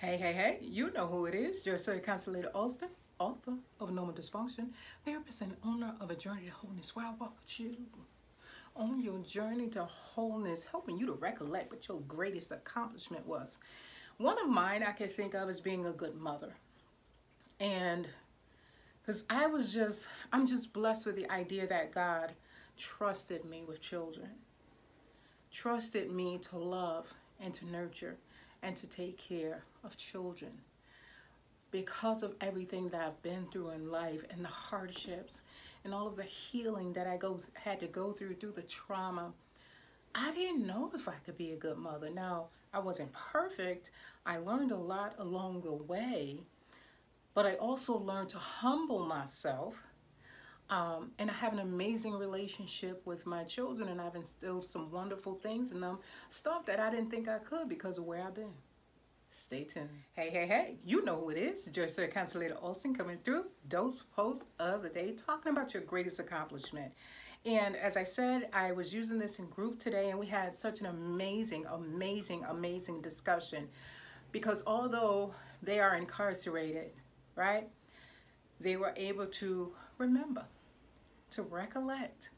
Hey, hey, hey, you know who it is. Your Soy Constellator Alston, author of Normal Dysfunction, therapist and owner of A Journey to Wholeness, where I walk with you on your journey to wholeness, helping you to recollect what your greatest accomplishment was. One of mine I can think of as being a good mother. And because I was just, I'm just blessed with the idea that God trusted me with children, trusted me to love and to nurture and to take care of children. Because of everything that I've been through in life and the hardships and all of the healing that I go had to go through through the trauma, I didn't know if I could be a good mother. Now, I wasn't perfect. I learned a lot along the way, but I also learned to humble myself. Um, and I have an amazing relationship with my children, and I've instilled some wonderful things in them, stuff that I didn't think I could because of where I've been. Stay tuned. Hey, hey, hey, you know who it is. Joy Sir Constellator Alston coming through. Dose post of the day, talking about your greatest accomplishment. And as I said, I was using this in group today, and we had such an amazing, amazing, amazing discussion. Because although they are incarcerated, right, they were able to remember, to recollect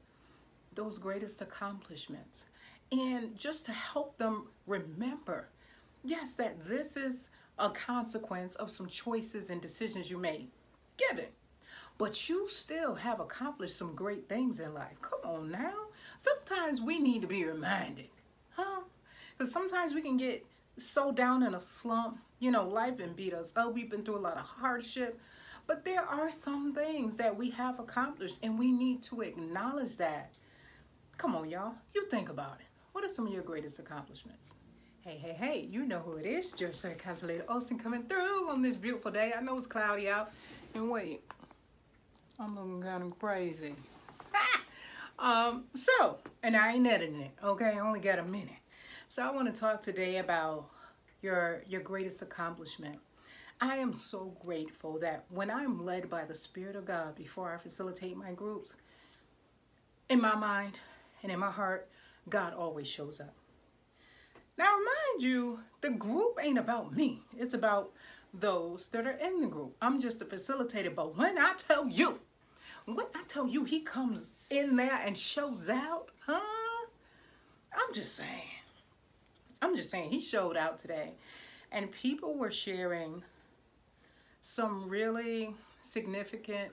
those greatest accomplishments. And just to help them remember Yes, that this is a consequence of some choices and decisions you made. Given. But you still have accomplished some great things in life. Come on now. Sometimes we need to be reminded. Huh? Because sometimes we can get so down in a slump. You know, life and beat us up. We've been through a lot of hardship. But there are some things that we have accomplished and we need to acknowledge that. Come on, y'all. You think about it. What are some of your greatest accomplishments? Hey, hey, hey, you know who it is. Your Sir Constellator Alston coming through on this beautiful day. I know it's cloudy out. And wait, I'm looking kind of crazy. um, so, and I ain't editing it, okay? I only got a minute. So I want to talk today about your, your greatest accomplishment. I am so grateful that when I'm led by the Spirit of God before I facilitate my groups, in my mind and in my heart, God always shows up. Now, remind you, the group ain't about me. It's about those that are in the group. I'm just a facilitator. But when I tell you, when I tell you he comes in there and shows out, huh? I'm just saying. I'm just saying he showed out today. And people were sharing some really significant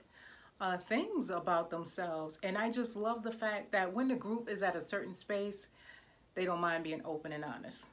uh, things about themselves. And I just love the fact that when the group is at a certain space, they don't mind being open and honest.